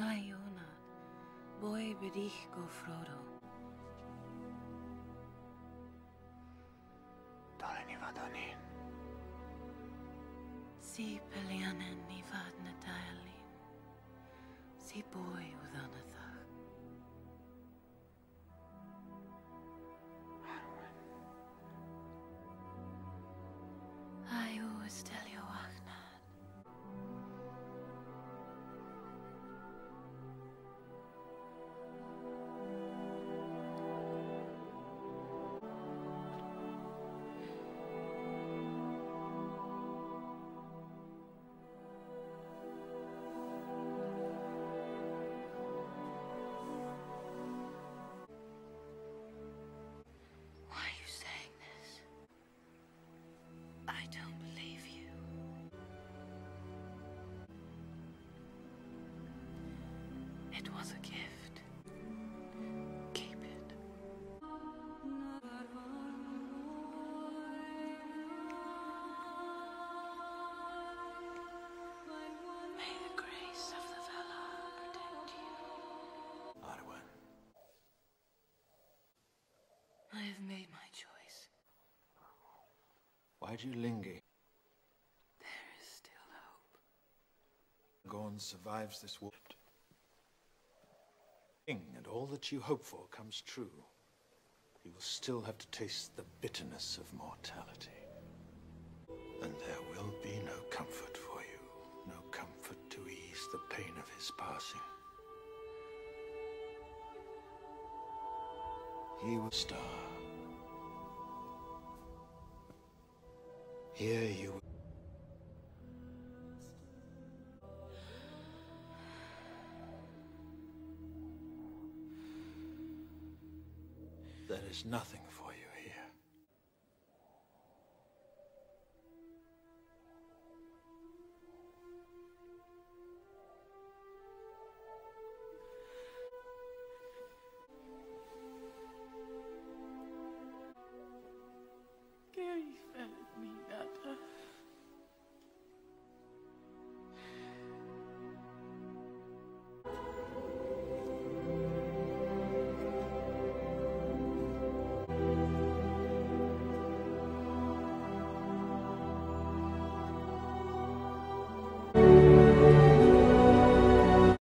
ないようなボエベリヒコフローロ誰には何 Si pelianen ni vaadne taelin, Sie poju It was a gift. Keep it. May the grace of the Valar protect you. Arwen. I have made my choice. Why do you linger? There is still hope. Aragorn survives this war. And all that you hope for comes true. You will still have to taste the bitterness of mortality. And there will be no comfort for you, no comfort to ease the pain of his passing. He will star. Here you There is nothing for you